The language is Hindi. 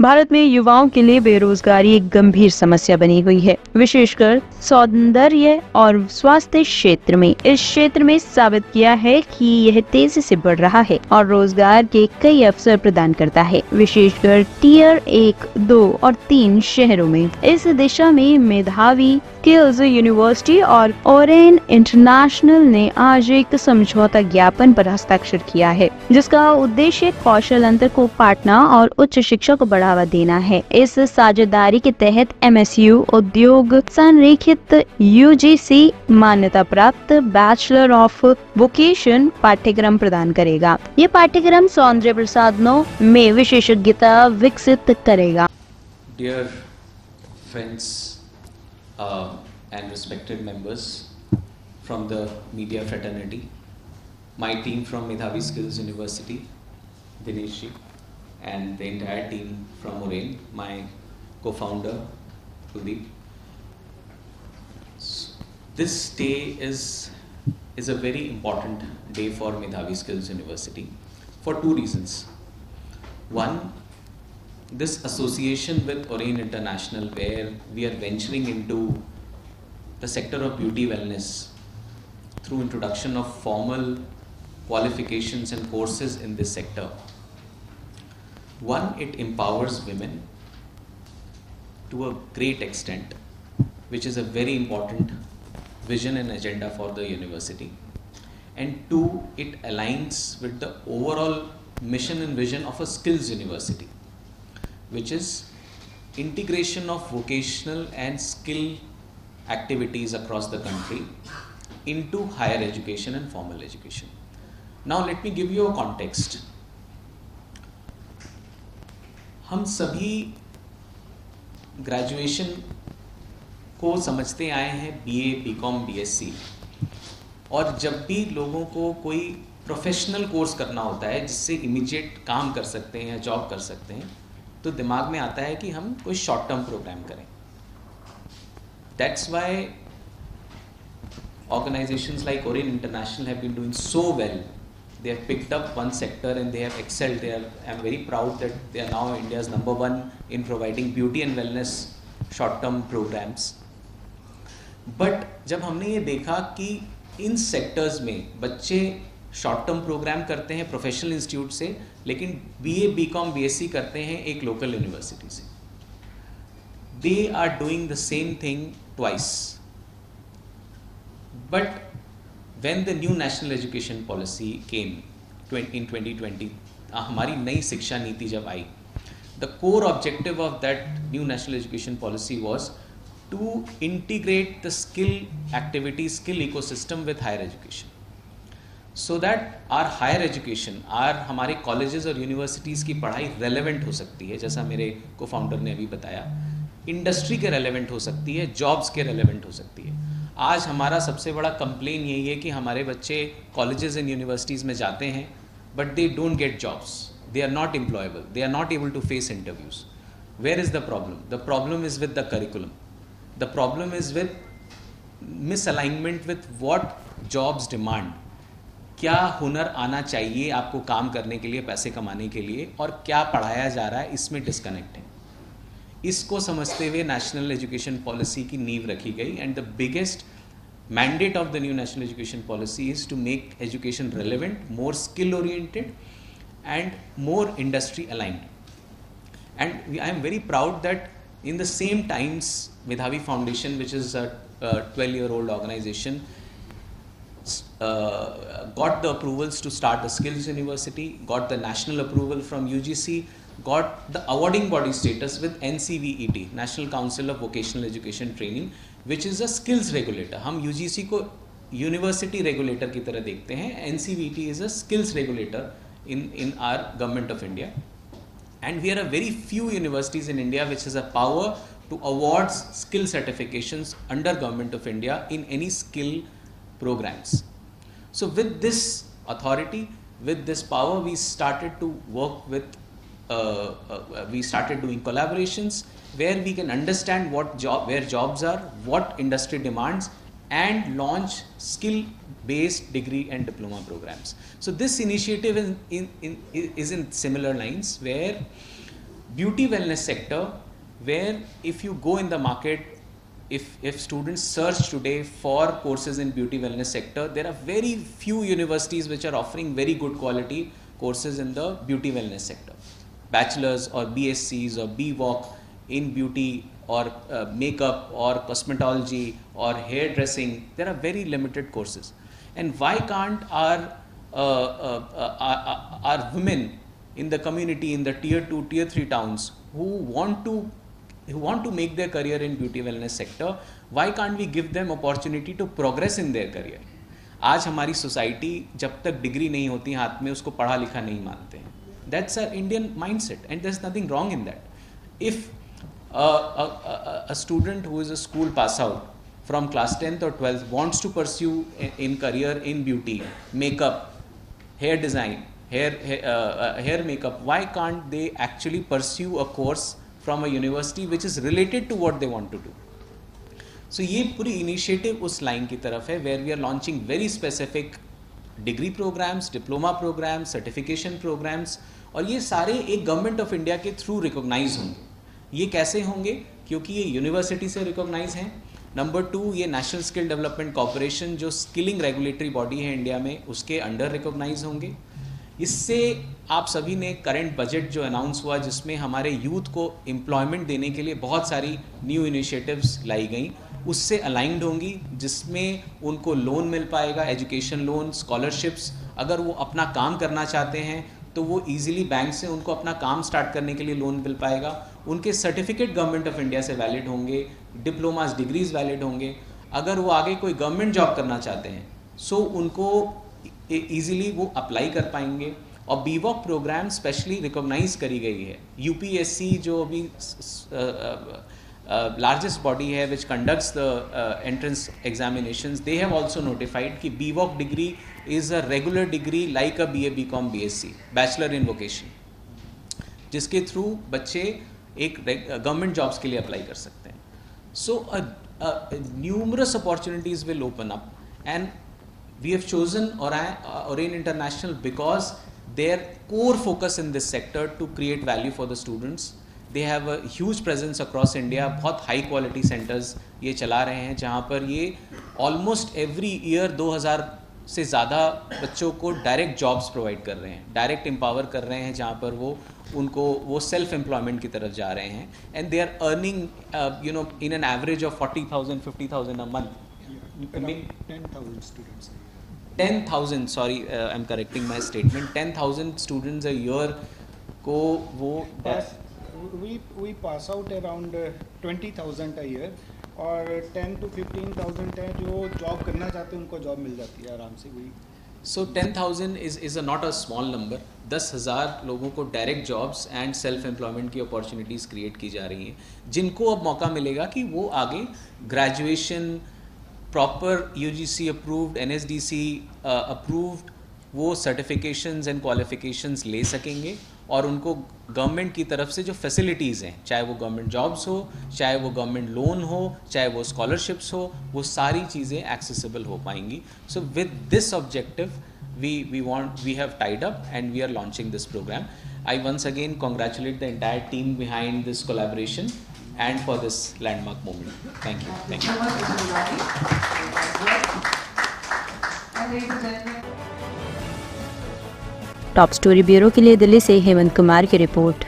भारत में युवाओं के लिए बेरोजगारी एक गंभीर समस्या बनी हुई है। विशेषकर सौंदर्य और स्वास्थ्य क्षेत्र में। इस क्षेत्र में साबित किया है कि यह तेज़ी से बढ़ रहा है और रोज़गार के कई अवसर प्रदान करता है। विशेषकर टीयर एक, दो और तीन शहरों में। इस दिशा में मेधावी स्किल्स यूनिवर्सिटी और ओरेन इंटरनेशनल ने आज एक समझौता ज्ञापन पर हस्ताक्षर किया है, जिसका उद्देश्य कौशल अंतर को पाटना और उच्च शिक्षा को बढ़ावा देना है। इस साझेदारी के तहत एमएसयू उद्योग संरेखित यूजीसी मान्यता प्राप्त बैचलर ऑफ़ वोकेशन पाठ्यक्रम प्रदान करेगा। ये पाठ्यक्रम सौंदर्य प्रसाधनों में विशेषज्ञता विकसित करेगा। Dear friends uh, and respected members from the media fraternity, my team from Medhavi Skills University, Dinesh and the entire team from Oren, my co-founder, Kuldeep. This day is, is a very important day for Medhavi Skills University for two reasons. One, this association with Orein International, where we are venturing into the sector of beauty wellness through introduction of formal qualifications and courses in this sector. One, it empowers women to a great extent, which is a very important vision and agenda for the university. And two, it aligns with the overall mission and vision of a skills university which is integration of vocational and skill activities across the country into higher education and formal education. Now let me give you a context. हम सभी ग्रेजुएशन को समझते आए हैं बीए, बीकॉम, बीएससी और जब भी लोगों को कोई प्रोफेशनल कोर्स करना होता है जिससे इमीडिएट काम कर सकते हैं या जॉब कर सकते हैं तो दिमाग में आता है कि हम कोई शॉर्ट टर्म प्रोग्राम करें। That's why organization like Orion International have been doing so well they have picked up one sector and they have excelled they I am very proud that they are now India's number one in providing beauty and wellness short term programs but जब हमने ये देखा कि इन सेक्टर्स में बच्चे शॉर्ट टर्म प्रोग्राम करते हैं प्रोफेशनल इंस्टीट्यूट से, लेकिन B A B com B S C करते हैं एक लोकल यूनिवर्सिटी से। They are doing the same thing twice but when the new national education policy came in 2020 हमारी नई शिक्षा नीति जब आई the core objective of that new national education policy was to integrate the skill activity skill eco system with higher education So that our higher education our हमारे कॉलेजेस और यूनिवर्सिटीज़ की पढ़ाई रेलेवेंट हो सकती है, जैसा मेरे को फाउंडर ने अभी बताया। इंडस्ट्री के रेलेवेंट हो सकती है जॉब्स के रेलेवेंट हो सकती है। आज हमारा सबसे बड़ा कंप्लेन यही है कि हमारे बच्चे कॉलेजेस एंड यूनिवर्सिटीज़ में जाते हैं but they don't get jobs they are not employable they are not able to face interviews where is the problem the problem is with the curriculum the problem is with misalignment with what jobs demand क्या हुनर आना चाहिए आपको काम करने के लिए पैसे कमाने के लिए और क्या पढ़ाया जा रहा है इसमें डिस्कनेक्ट है। इसको समझते हुए नेशनल एजुकेशन पॉलिसी की नींव रखी गई and the biggest mandate of the new national education policy is to make education relevant more skill oriented and more industry aligned and I am very proud that in the same times Medhavi Foundation, which is a 12 year old organization, uh, got the approvals to start a skills university, got the national approval from UGC, got the awarding body status with NCVET, National Council of Vocational Education Training, which is a skills regulator. हम UGC को यूनिवर्सिटी रेगुलेटर की तरह देखते हैं N C V T is a skills regulator in in our government of India and we are a very few universities in India which has a power to award skill certifications under government of India in any skill programs. So with this authority, with this power, we started to work with, uh, uh, we started doing collaborations where we can understand what job, where jobs are, what industry demands, and launch skill-based degree and diploma programs. So this initiative in, in, in, is in similar lines where beauty wellness sector where if you go in the market if if students search today for courses in beauty wellness sector there are very few universities which are offering very good quality courses in the beauty wellness sector. Bachelors or bscs or bvoc in beauty or uh, makeup or cosmetology or hairdressing there are very limited courses. And why can't our uh, uh, uh, our, our women in the community in the tier 2 tier 3 towns who want to who want to make their career in beauty wellness sector why can't we give them opportunity to progress in their career आज हमारी सोसाइटी जब तक डिग्री नहीं होती हाथ में उसको पढ़ा लिखा नहीं मानते हैं that's a Indian mind set and there is nothing wrong in that if a student who is a school pass out from class 10th or 12th wants to pursue in, career in beauty makeup hair design hair hair, uh, uh, hair makeup why can't they actually pursue a course from a university which is related to what they want to do. So, ये पूरी इनिशिएटिव उस लाइन की तरफ़ है where we are launching very specific degree programs diploma programs certification programs और ये सारे एक गवर्नमेंट ऑफ़ इंडिया के थ्रू रिकॉग्नाइज होंगे। ये कैसे होंगे? क्योंकि ये यूनिवर्सिटी से रिकॉग्नाइज हैं। नंबर टू ये नेशनल स्किल डेवलपमेंट कॉरपोरेशन जो स्किलिंग रेगुलेटरी बॉडी है इंडिया में, उसके अंडर रिकॉग्नाइज होंगे। इससे आप सभी ने करंट बजट जो अनाउंस हुआ, जिसमें हमारे यूथ को एम्प्लॉयमेंट देने के लिए बहुत सारी न्यू इनिशिएटिव्स लाई गई। उससे अलाइंड होंगी, जिसमें उनको लोन मिल पाएगा एजुकेशन लोन स्कॉलरशिप्स अगर वो अपना काम करना चाहते हैं तो वो इजीली बैंक से उनको अपना काम स्टार्ट करने के लिए लोन मिल पाएगा। उनके सर्टिफिकेट गवर्नमेंट ऑफ़ इंडिया से वैलिड होंगे डिप्लोमास डिग्रीज वैलिड होंगे। अगर वो आगे कोई गवर्नमेंट जॉब करना चाहते हैं सो उनको ईजिली वो अप्लाई कर पाएँगे। और बीवॉक प्रोग्राम स्पेशली रिकॉग्नाइज करी गई है। यूपीएससी जो अभी लार्जेस्ट बॉडी है which conducts the entrance examination they have also notified कि B Voc degree is a regular degree like a B A B com B S C bachelor in vocation जिसके थ्रू बच्चे एक गवर्नमेंट जॉब्स के लिए अप्लाई कर सकते हैं। So numerous opportunities will open up and we have chosen Orion International because their core focus in this sector to create value for the students they have a huge presence across India बहुत हाई क्वालिटी सेंटर्स ये चला रहे हैं जहाँ पर ये ऑलमोस्ट एवरी ईयर 2000 से ज़्यादा बच्चों को डायरेक्ट जॉब्स प्रोवाइड कर रहे हैं डायरेक्ट एम्पावर कर रहे हैं जहाँ पर वो उनको वो सेल्फ एम्प्लॉयमेंट की तरफ़ जा रहे हैं. And they are earning you know in an average of forty thousand fifty thousand a month ten thousand sorry I am correcting my statement ten thousand students a year को वो we we pass out around uh, 20000 a year और 10 टू 15000 है जो जॉब करना चाहते हैं उनको जॉब मिल जाती है आराम से वही। So ten thousand is is a not a small number दस हज़ार लोगों को direct jobs and self employment की अपॉर्चुनिटीज़ क्रिएट की जा रही हैं जिनको अब मौका मिलेगा कि वो आगे graduation proper U G C approved C approved वो सर्टिफिकेशंस एंड क्वालिफिकेशंस ले सकेंगे और उनको गवर्नमेंट की तरफ़ से जो फैसिलिटीज़ हैं, चाहे वो गवर्नमेंट जॉब्स हो, चाहे वो गवर्नमेंट लोन हो, चाहे वो स्कॉलरशिप्स हो, वो सारी चीज़ें एक्सेसिबल हो पाएँगी। So with this objective we we want we have tied up and we are launching this program I once again congratulate the entire team behind this collaboration and for this landmark moment thank you thank you top story bureau के लिए दिल्ली से हेमंत कुमार की रिपोर्ट।